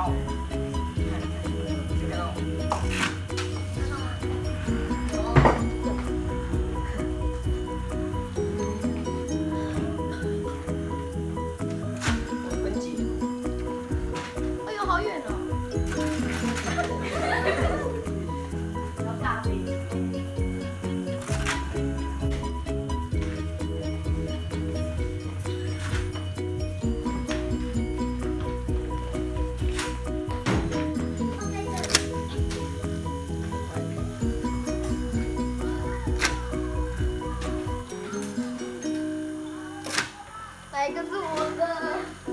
Oh. 哪个是我的？